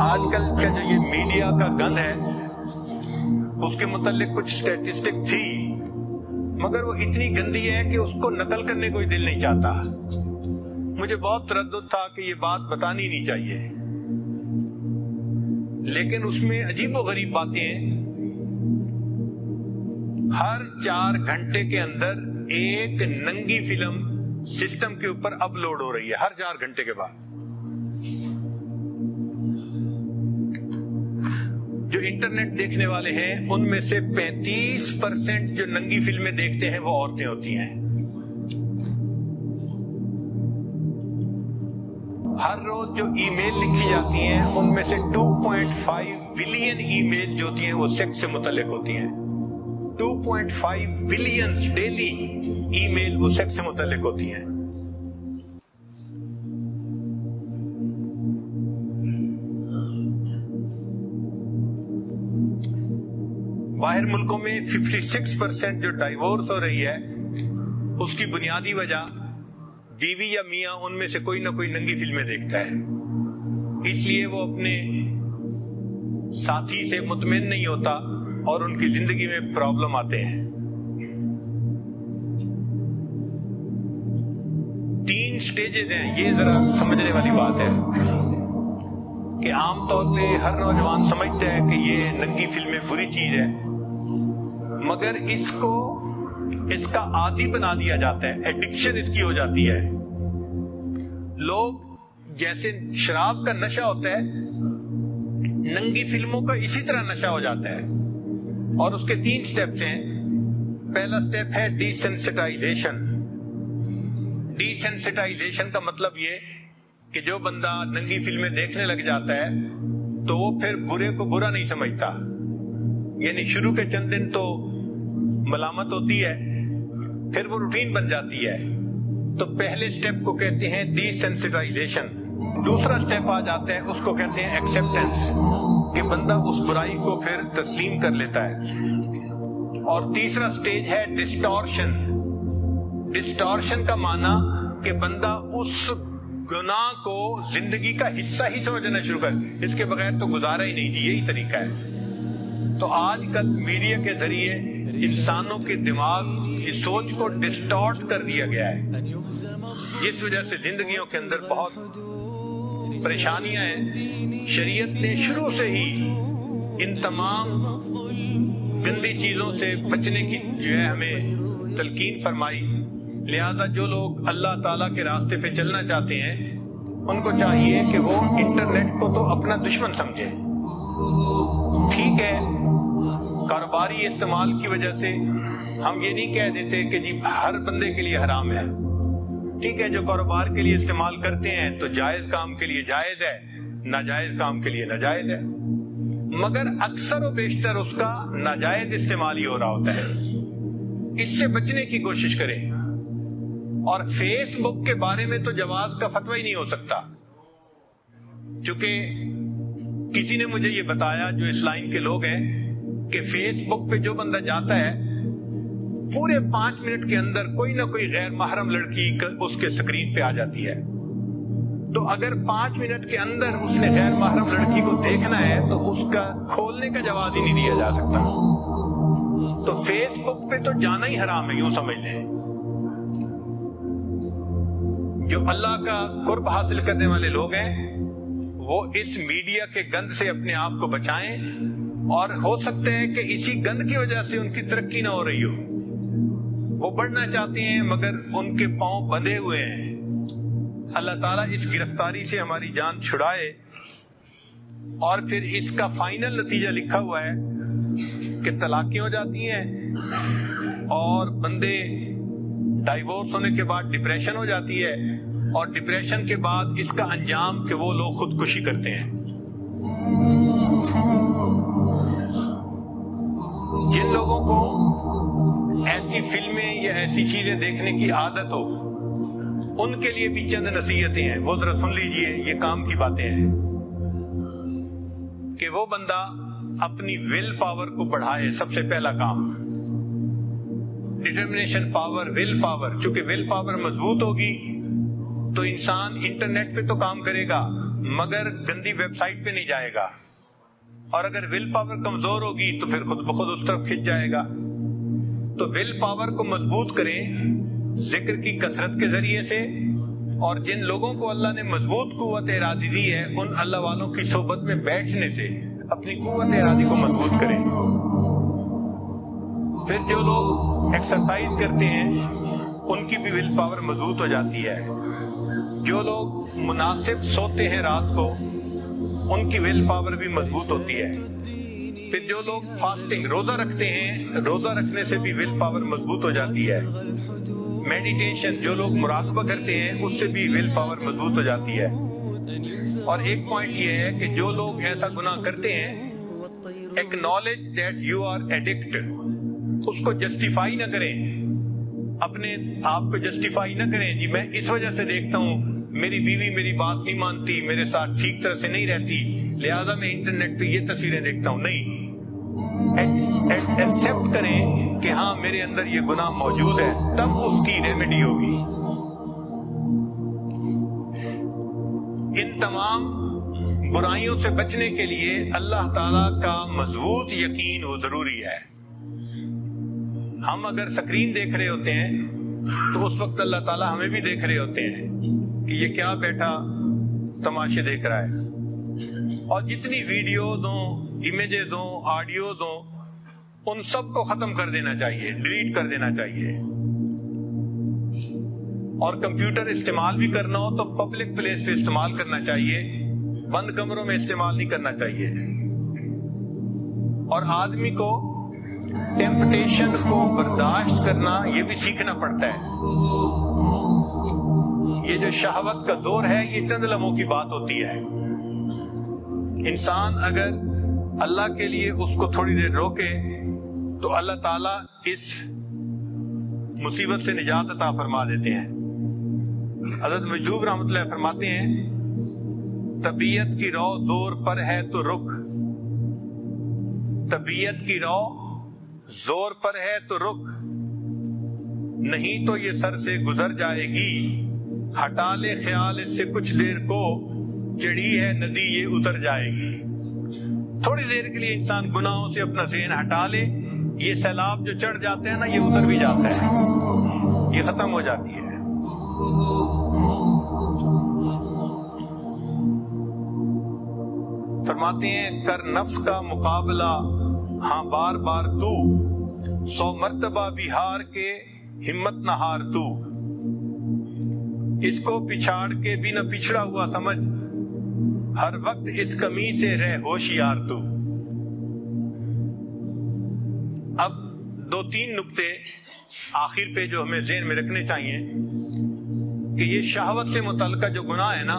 آج کل کا جو یہ میڈیا کا گند ہے، اس کے متعلق کچھ اسٹیٹسٹک تھی، مگر وہ اتنی گندی ہے کہ اس کو نقل کرنے کوئی دل نہیں چاہتا۔ مجھے بہت تردد تھا کہ یہ بات بتانی نہیں چاہیے۔ لیکن اس میں عجیب و غریب باتیں ہیں۔ ہر چار گھنٹے کے اندر ایک ننگی فلم سسٹم کے اوپر اپلوڈ ہو رہی ہے، ہر چار گھنٹے کے بعد۔ جو انٹرنیٹ دیکھنے والے ہیں، ان میں سے پینتیس پرسینٹ جو ننگی فلمیں دیکھتے ہیں، وہ عورتیں ہوتی ہیں۔ ہر روز جو ای میل لکھی جاتی ہیں، ان میں سے two point five billion email جو ہوتی ہیں، وہ سیکس سے متعلق ہوتی ہیں۔ Two point five billion daily email وہ سیکس سے متعلق ہوتی ہیں۔ باہر ملکوں میں 56 پرسینٹ جو ڈائیورس ہو رہی ہے، اس کی بنیادی وجہ بیوی یا میاں ان میں سے کوئی نہ کوئی ننگی فلمیں دیکھتا ہے۔ اس لیے وہ اپنے ساتھی سے مطمئن نہیں ہوتا۔ اور ان کی زندگی میں پرابلم آتے ہیں۔ تین سٹیجز ہیں۔ یہ ذرا سمجھنے والی بات ہے کہ عام طور پہ ہر نوجوان سمجھتا ہے کہ یہ ننگی فلمیں بری چیز ہے، مگر اس کو اس کا عادی بنا دیا جاتا ہے ایڈکشن اس کی ہو جاتی ہے۔ لوگ جیسے شراب کا نشہ ہوتا ہے، ننگی فلموں کا اسی طرح نشہ ہو جاتا ہے۔ اور اس کے تین سٹیپس ہیں۔ پہلا سٹیپ ہے ڈی سینسٹائزیشن کا مطلب یہ کہ جو بندہ ننگی فلمیں دیکھنے لگ جاتا ہے تو وہ پھر برے کو برا نہیں سمجھتا۔ یعنی شروع کے چند دن تو ملامت ہوتی ہے، پھر وہ روٹین بن جاتی ہے۔ تو پہلے سٹیپ کو کہتے ہیں ڈی سینسٹائزیشن دوسرا سٹیپ آ جاتا ہے، اس کو کہتے ہیں ایکسپٹینس کہ بندہ اس برائی کو پھر تسلیم کر لیتا ہے۔ اور تیسرا سٹیج ہے ڈسٹورشن ڈسٹورشن کا معنی کہ بندہ اس گناہ کو زندگی کا حصہ ہی سمجھنا شروع کر اس کے بغیر تو گزارا ہی نہیں، یہی طریقہ ہے۔ تو آج کل میڈیا کے ذریعے انسانوں کے دماغ کی سوچ کو ڈسٹارٹ کر دیا گیا ہے۔ جس وجہ سے زندگیوں کے اندر بہت پریشانیاں ہیں۔ شریعت نے شروع سے ہی ان تمام گندی چیزوں سے بچنے کی جو ہے ہمیں تلقین فرمائی۔ لہذا جو لوگ اللہ تعالی کے راستے پہ چلنا چاہتے ہیں، ان کو چاہیے کہ وہ انٹرنیٹ کو تو اپنا دشمن سمجھے۔ ٹھیک ہے، کاروباری استعمال کی وجہ سے ہم یہ نہیں کہہ دیتے کہ جی ہر بندے کے لیے حرام ہے۔ ٹھیک ہے، جو کاروبار کے لیے استعمال کرتے ہیں، تو جائز کام کے لیے جائز ہے، ناجائز کام کے لیے ناجائز ہے۔ مگر اکثر و بیشتر اس کا ناجائز استعمال ہی ہو رہا ہوتا ہے۔ اس سے بچنے کی کوشش کریں۔ اور فیس بک کے بارے میں تو جواز کا فتویٰ ہی نہیں ہو سکتا۔ چونکہ کسی نے مجھے یہ بتایا، جو اس لائن کے لوگ ہیں، کہ فیس بک پہ جو بندہ جاتا ہے پورے پانچ منٹ کے اندر کوئی نہ کوئی غیر محرم لڑکی اس کے سکرین پہ آ جاتی ہے۔ تو اگر پانچ منٹ کے اندر اس نے غیر محرم لڑکی کو دیکھنا ہے، تو اس کا کھولنے کا جواز ہی نہیں دیا جا سکتا۔ تو فیس بک پہ تو جانا ہی حرام ہے، یوں سمجھ لیں۔ جو اللہ کا قرب حاصل کرنے والے لوگ ہیں، وہ اس میڈیا کے گند سے اپنے آپ کو بچائیں۔ اور ہو سکتا ہے کہ اسی گند کی وجہ سے ان کی ترقی نہ ہو رہی ہو۔ وہ بڑھنا چاہتے ہیں مگر ان کے پاؤں بندھے ہوئے ہیں۔ اللہ تعالیٰ اس گرفتاری سے ہماری جان چھڑائے۔ اور پھر اس کا فائنل نتیجہ لکھا ہوا ہے کہ طلاقیں ہو جاتی ہیں اور بندے ڈائیورس ہونے کے بعد ڈپریشن ہو جاتی ہے۔ اور ڈپریشن کے بعد اس کا انجام کہ وہ لوگ خودکشی کرتے ہیں۔ جن لوگوں کو ایسی فلمیں یا ایسی چیزیں دیکھنے کی عادت ہو، ان کے لیے بھی چند نصیحتیں ہیں۔ وہ ذرا سن لیجیے، یہ کام کی باتیں ہیں۔ کہ وہ بندہ اپنی ول پاور کو بڑھائے، سب سے پہلا کام۔ ڈٹرمنیشن پاور ول پاور چونکہ ول پاور مضبوط ہوگی تو انسان انٹرنیٹ پہ تو کام کرے گا، مگر گندی ویب سائٹ پہ نہیں جائے گا۔ اور اگر ول پاور کمزور ہوگی تو پھر خود بخود اس طرف کھنچ جائے گا۔ تو ول پاور کو مضبوط کریں ذکر کی کثرت کے ذریعے سے اور جن لوگوں کو اللہ نے مضبوط قوت ارادی دی ہے، ان اللہ والوں کی صحبت میں بیٹھنے سے اپنی قوت ارادی کو مضبوط کریں۔ پھر جو لوگ ایکسرسائز کرتے ہیں، ان کی بھی ول پاور مضبوط ہو جاتی ہے۔ جو لوگ مناسب سوتے ہیں رات کو ان کی ول پاور بھی مضبوط ہوتی ہے۔ پھر جو لوگ فاسٹنگ روزہ رکھتے ہیں، روزہ رکھنے سے بھی ول پاور مضبوط ہو جاتی ہے۔ میڈیٹیشن جو لوگ مراقبہ کرتے ہیں، اس سے بھی ول پاور مضبوط ہو جاتی ہے۔ اور ایک پوائنٹ یہ ہے کہ جو لوگ ایسا گناہ کرتے ہیں acknowledge that you are addict اس کو جسٹیفائی نہ کریں۔ اپنے آپ کو جسٹیفائی نہ کریں۔ جی میں اس وجہ سے دیکھتا ہوں میری بیوی میری بات نہیں مانتی، میرے ساتھ ٹھیک طرح سے نہیں رہتی، لہذا میں انٹرنیٹ پہ یہ تصویریں دیکھتا ہوں۔ نہیں۔ ایکسپٹ کریں کہ ہاں میرے اندر یہ گناہ موجود ہے تب اس کی ریمیڈی ہوگی۔ ان تمام برائیوں سے بچنے کے لیے اللہ تعالی کا مضبوط یقین وہ ضروری ہے۔ ہم اگر سکرین دیکھ رہے ہوتے ہیں، تو اس وقت اللہ تعالیٰ ہمیں بھی دیکھ رہے ہوتے ہیں۔ کہ یہ کیا بیٹھا تماشے دیکھ رہا ہے۔ اور جتنی ویڈیوز ہوں امیجز ہوں آڈیوز ہوں، ان سب کو ختم کر دینا چاہیے ڈیلیٹ کر دینا چاہیے۔ اور کمپیوٹر استعمال بھی کرنا ہو تو پبلک پلیس پہ استعمال کرنا چاہیے۔ بند کمروں میں استعمال نہیں کرنا چاہیے۔ اور آدمی کو ٹیمپٹیشن کو برداشت کرنا یہ بھی سیکھنا پڑتا ہے۔ یہ جو شہوت کا زور ہے، یہ چند لمحوں کی بات ہوتی ہے۔ انسان اگر اللہ کے لیے اس کو تھوڑی دیر روکے، تو اللہ تعالیٰ اس مصیبت سے نجات عطا فرما دیتے ہیں۔ حضرت مجوب رحمت اللہ فرماتے ہیں، طبیعت کی رو زور پر ہے تو رک۔ طبیعت کی رو زور پر ہے تو رک۔ نہیں تو یہ سر سے گزر جائے گی۔ ہٹا لے خیال اس سے کچھ دیر کو چڑی ہے ندی یہ اتر جائے گی۔ تھوڑی دیر کے لیے انسان گناہوں سے اپنا ذہن ہٹا لے۔ یہ سیلاب جو چڑھ جاتے ہیں نا، یہ اتر بھی جاتا ہے یہ ختم ہو جاتی ہے۔ فرماتے ہیں، کر نفس کا مقابلہ۔ ہاں بار بار تو۔ سو مرتبہ بہار کے ہمت نہ ہار تو۔ اس کو پچھاڑ کے بھی نہ پچھڑا ہوا سمجھ۔ ہر وقت اس کمی سے رہ ہوشیار تو۔ اب دو تین نقطے آخر پہ جو ہمیں ذہن میں رکھنے چاہیے کہ یہ شہوت سے متعلقہ جو گناہ ہے نا،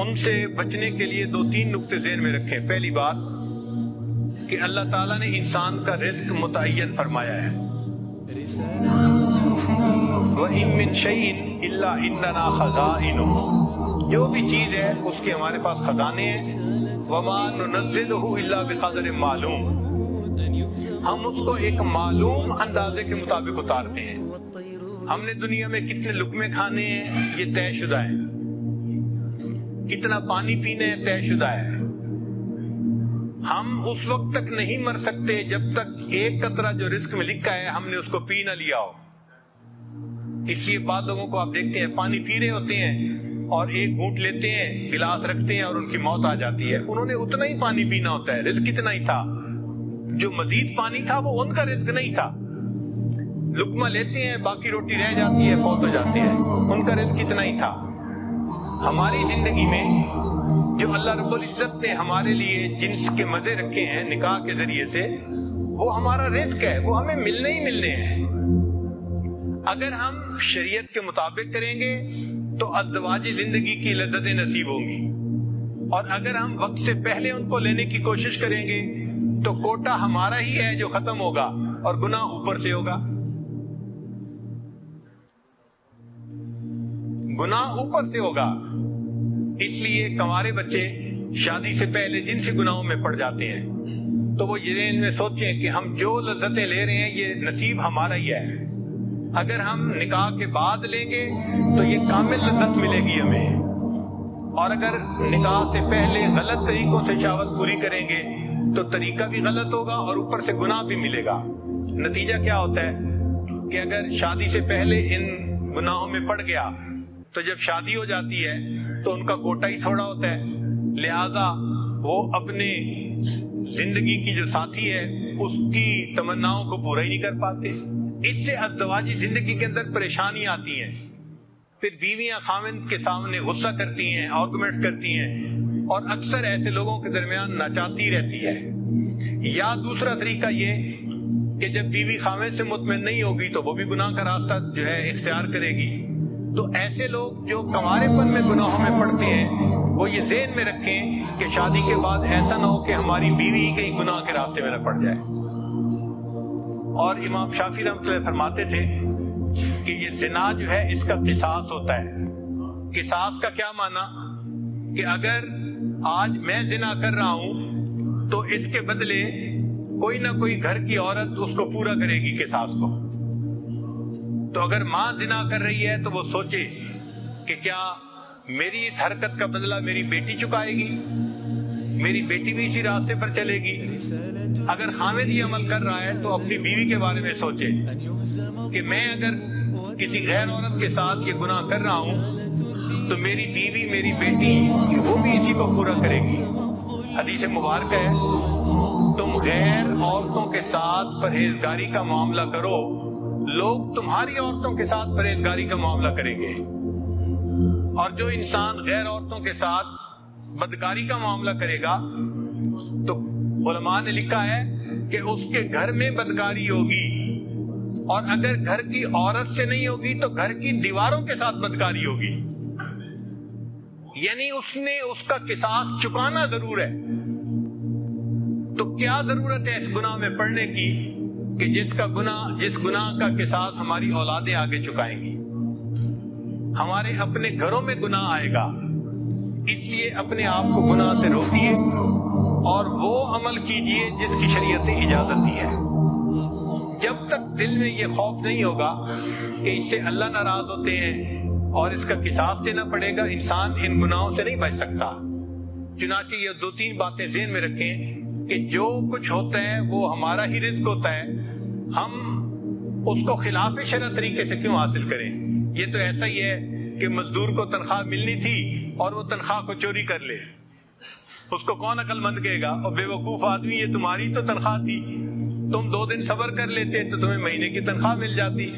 ان سے بچنے کے لیے دو تین نقطے ذہن میں رکھیں۔ پہلی بات کہ اللہ تعالیٰ نے انسان کا رزق متعین فرمایا ہے۔ وَإِن مِّن شَيْءٍ إِلَّا إِنَّنَا خَزَائِنُهُ۔ جو بھی چیز ہے، اس کے ہمارے پاس خزانے ہیں۔ وَمَا نُنَزِّلُهُ إِلَّا بِقَدْرٍ معلوم۔ ہم اس کو ایک معلوم اندازے کے مطابق اتارتے ہیں۔ ہم نے دنیا میں کتنے لکمے کھانے ہیں، یہ طے شدہ ہے۔ کتنا پانی پینے طے شدہ ہے۔ ہم اس وقت تک نہیں مر سکتے جب تک ایک قطرہ جو رزق میں لکھا ہے، ہم نے اس کو پی نہ لیا ہو۔ اس لیے بعض لوگوں کو آپ دیکھتے ہیں، پانی پی رہے ہوتے ہیں اور ایک گھونٹ لیتے ہیں، گلاس رکھتے ہیں اور ان کی موت آ جاتی ہے۔ انہوں نے اتنا ہی پانی پینا ہوتا ہے، رزق اتنا ہی تھا۔ جو مزید پانی تھا، وہ ان کا رزق نہیں تھا۔ لکما لیتے ہیں، باقی روٹی رہ جاتی ہے، فوت ہو جاتے ہیں۔ ان کا رزق اتنا ہی تھا۔ ہماری زندگی میں جو اللہ رب العزت نے ہمارے لیے جنس کے مزے رکھے ہیں، نکاح کے ذریعے سے، وہ ہمارا رزق ہے، وہ ہمیں ملنے ہی ملنے ہیں۔ اگر ہم شریعت کے مطابق کریں گے تو ازدواجی زندگی کی لذتیں نصیب ہوں گی۔ اور اگر ہم وقت سے پہلے ان کو لینے کی کوشش کریں گے تو کوٹا ہمارا ہی ہے جو ختم ہوگا اور گناہ اوپر سے ہوگا۔ گناہ اوپر سے ہوگا۔ اس لیے کمارے بچے شادی سے پہلے جن سے گناہوں میں پڑ جاتے ہیں، تو وہ یہ میں سوچیں کہ ہم جو لذتیں لے رہے ہیں، یہ نصیب ہمارا ہی ہے۔ اگر ہم نکاح کے بعد لیں گے تو یہ کامل لذت ملے گی ہمیں۔ اور اگر نکاح سے پہلے غلط طریقوں سے شاوت پوری کریں گے تو طریقہ بھی غلط ہوگا اور اوپر سے گناہ بھی ملے گا۔ نتیجہ کیا ہوتا ہے؟ کہ اگر شادی سے پہلے ان گناہوں میں پڑ گیا تو جب شادی ہو جاتی ہے تو ان کا کوٹا ہی تھوڑا ہوتا ہے۔ لہذا وہ اپنے زندگی کی جو ساتھی ہے، اس کی تمناؤں کو پورا ہی نہیں کر پاتے۔ اس سے ازدواجی زندگی کے اندر پریشانی آتی ہیں۔ پھر بیویاں خامند کے سامنے غصہ کرتی ہیں آرگومنٹ کرتی ہیں اور اکثر ایسے لوگوں کے درمیان ناچاتی رہتی ہے۔ یا دوسرا طریقہ یہ کہ جب بیوی خامد سے مطمئن نہیں ہوگی تو وہ بھی گناہ کا راستہ جو ہے اختیار کرے گی۔ تو ایسے لوگ جو کمارے پن میں گناہوں میں پڑتے ہیں، وہ یہ ذہن میں رکھیں کہ شادی کے بعد ایسا نہ ہو کہ ہماری بیوی ہی کہیں گناہ کے راستے میں نہ پڑ جائے۔ اور امام شافی رحمۃ اللہ فرماتے تھے کہ یہ زنا جو ہے، اس کا قصاص ہوتا ہے۔ قصاص کا کیا مانا کہ اگر آج میں زنا کر رہا ہوں، تو اس کے بدلے کوئی نہ کوئی گھر کی عورت اس کو پورا کرے گی قصاص کو۔ تو اگر ماں زنا کر رہی ہے، تو وہ سوچے کہ کیا میری اس حرکت کا بدلہ میری بیٹی چکائے گی؟ میری بیٹی بھی اسی راستے پر چلے گی۔ اگر خامد یہ عمل کر رہا ہے تو اپنی بیوی کے بارے میں سوچے کہ میں اگر کسی غیر عورت کے ساتھ یہ گناہ کر رہا ہوں تو میری بیوی، میری بیٹی وہ بھی اسی کو پورا کرے گی۔ حدیث مبارک ہے، تم غیر عورتوں کے ساتھ پرہیزگاری کا معاملہ کرو۔ لوگ تمہاری عورتوں کے ساتھ پرہیزگاری کا معاملہ کریں گے۔ اور جو انسان غیر عورتوں کے ساتھ بدکاری کا معاملہ کرے گا، تو علماء نے لکھا ہے کہ اس کے گھر میں بدکاری ہوگی۔ اور اگر گھر کی عورت سے نہیں ہوگی، تو گھر کی دیواروں کے ساتھ بدکاری ہوگی۔ یعنی اس نے اس کا قصاص چکانا ضرور ہے۔ تو کیا ضرورت ہے اس گناہ میں پڑھنے کی؟ کہ جس کا گناہ، جس گناہ کا قصاص ہماری اولادیں آگے چکائیں گی۔ ہمارے اپنے گھروں میں گناہ آئے گا۔ اس لیے اپنے آپ کو گناہ سے روکیے اور وہ عمل کیجیے جس کی شریعت نے اجازت دی ہے۔ جب تک دل میں یہ خوف نہیں ہوگا کہ اس سے اللہ ناراض ہوتے ہیں اور اس کا قصاص دینا پڑے گا، انسان ان گناہوں سے نہیں بچ سکتا۔ چنانچہ یہ دو تین باتیں ذہن میں رکھیں کہ جو کچھ ہوتا ہے وہ ہمارا ہی رزق ہوتا ہے۔ ہم اس کو خلاف شرع طریقے سے کیوں حاصل کریں؟ یہ تو ایسا ہی ہے کہ مزدور کو تنخواہ ملنی تھی اور وہ تنخواہ کو چوری کر لے۔ اس کو کون عقل مند کہے گا؟ اور بے وقوف آدمی یہ تمہاری تو تنخواہ تھی۔ تم دو دن صبر کر لیتے تو تمہیں مہینے کی تنخواہ مل جاتی۔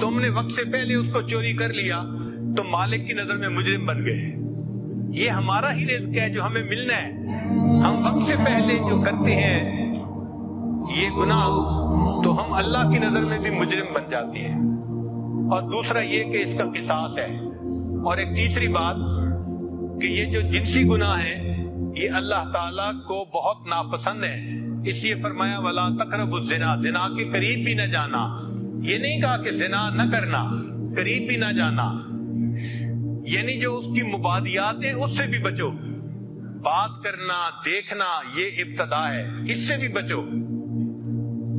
تم نے وقت سے پہلے اس کو چوری کر لیا، تو مالک کی نظر میں مجرم بن گئے۔ یہ ہمارا ہی رزق ہے جو ہمیں ملنا ہے۔ ہم وقت سے پہلے جو کرتے ہیں، یہ گناہ تو ہم اللہ کی نظر میں بھی مجرم بن جاتے ہیں۔ اور دوسرا یہ کہ اس کا قصاص ہے۔ اور ایک تیسری بات کہ یہ جو جنسی گناہ ہے، یہ اللہ تعالیٰ کو بہت ناپسند ہے۔ اس لیے فرمایا والا تقرب الزنا، زنا کے قریب بھی نہ جانا۔ یہ نہیں کہا کہ زنا نہ کرنا، قریب بھی نہ جانا۔ یعنی جو اس کی مبادیات ہیں، اس سے بھی بچو۔ بات کرنا، دیکھنا، یہ ابتدا ہے۔ اس سے بھی بچو۔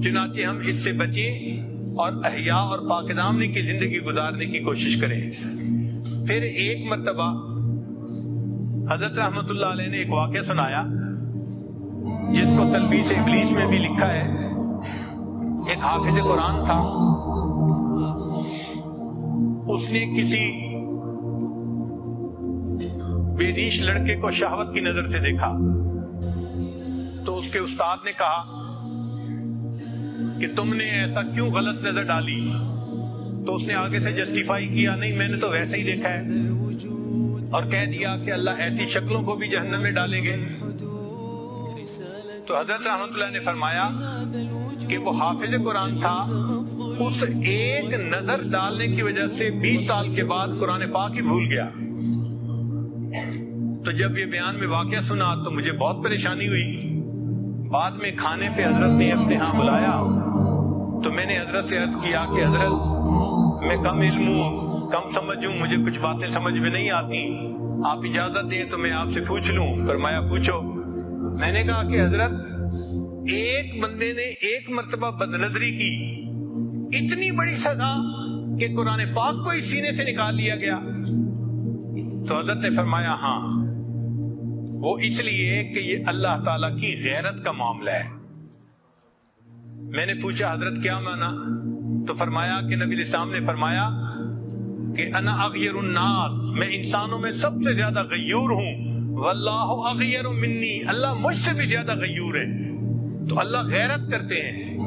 چنانچہ ہم اس سے بچیں۔ اور احیاء اور پاک دامنی کی زندگی گزارنے کی کوشش کریں پھر ایک مرتبہ حضرت رحمت اللہ علیہ نے ایک واقعہ سنایا، جس کو تلبیس ابلیس میں بھی لکھا ہے۔ ایک حافظ قرآن تھا۔ اس نے کسی بے ریش لڑکے کو شہوت کی نظر سے دیکھا۔ تو اس کے استاد نے کہا کہ تم نے ایسا کیوں غلط نظر ڈالی؟ تو اس نے آگے سے جسٹیفائی کیا، نہیں، میں نے تو ویسا ہی دیکھا ہے۔ اور کہہ دیا کہ اللہ ایسی شکلوں کو بھی جہنم میں ڈالیں گے۔ تو حضرت رحمت اللہ نے فرمایا کہ وہ حافظ قرآن تھا۔ اس ایک نظر ڈالنے کی وجہ سے بیس سال کے بعد قرآن پاک ہی بھول گیا۔ تو جب یہ بیان میں واقعہ سنا تو مجھے بہت پریشانی ہوئی۔ بعد میں کھانے پہ حضرت نے اپنے ہاں بلایا۔ تو میں نے حضرت سے عرض کیا کہ حضرت، میں کم علم ہوں، کم سمجھ مجھے کچھ باتیں سمجھ میں نہیں آتی۔ آپ اجازت دیں تو میں آپ سے پوچھ لوں۔ فرمایا، پوچھو۔ میں نے کہا کہ حضرت، ایک بندے نے ایک مرتبہ بد نظری کی۔ اتنی بڑی سزا کہ قرآن پاک کو اس سینے سے نکال لیا گیا۔ تو حضرت نے فرمایا ہاں۔ وہ اس لیے کہ یہ اللہ تعالی کی غیرت کا معاملہ ہے۔ میں نے پوچھا، حضرت کیا مانا تو فرمایا کہ نبی السلام نے فرمایا کہ انا اغیر الناس، میں انسانوں میں سب سے زیادہ غیور ہوں۔ واللہ اغیر منی، اللہ مجھ سے بھی زیادہ غیور ہے۔ تو اللہ غیرت کرتے ہیں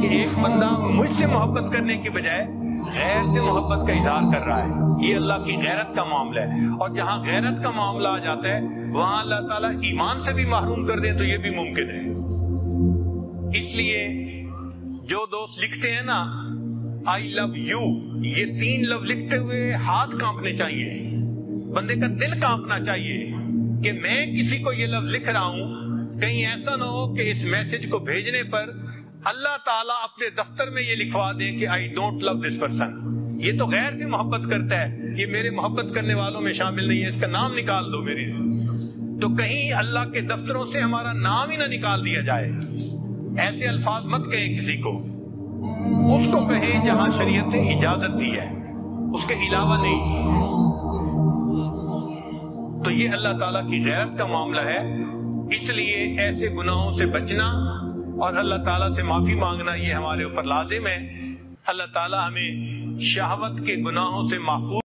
کہ ایک بندہ مجھ سے محبت کرنے کی بجائے غیر سے محبت کا اظہار کر رہا ہے۔ یہ اللہ کی غیرت کا معاملہ ہے۔ اور جہاں غیرت کا معاملہ آ جاتا ہے، وہاں اللہ تعالیٰ ایمان سے بھی محروم کر دیں تو یہ بھی ممکن ہے۔ اس لیے جو دوست لکھتے ہیں نا آئی لو یو یہ تین لو لکھتے ہوئے ہاتھ کانپنے چاہیے۔ بندے کا دل کانپنا چاہیے کہ میں کسی کو یہ لفظ لکھ رہا ہوں۔ کہیں ایسا نہ ہو کہ اس میسج کو بھیجنے پر اللہ تعالیٰ اپنے دفتر میں یہ لکھوا دیں کہ I don't love this person یہ تو غیر سے محبت کرتا ہے یہ میرے محبت کرنے والوں میں شامل نہیں ہے، اس کا نام نکال دو میری تو کہیں اللہ کے دفتروں سے ہمارا نام ہی نہ نکال دیا جائے۔ ایسے الفاظ مت کہیں کسی کو۔ اس کو کہیں جہاں شریعت نے اجازت دی ہے۔ اس کے علاوہ نہیں۔ تو یہ اللہ تعالیٰ کی غیرت کا معاملہ ہے۔ اس لیے ایسے گناہوں سے بچنا اور اللہ تعالیٰ سے معافی مانگنا یہ ہمارے اوپر لازم ہے۔ اللہ تعالیٰ ہمیں شہوت کے گناہوں سے محفوظ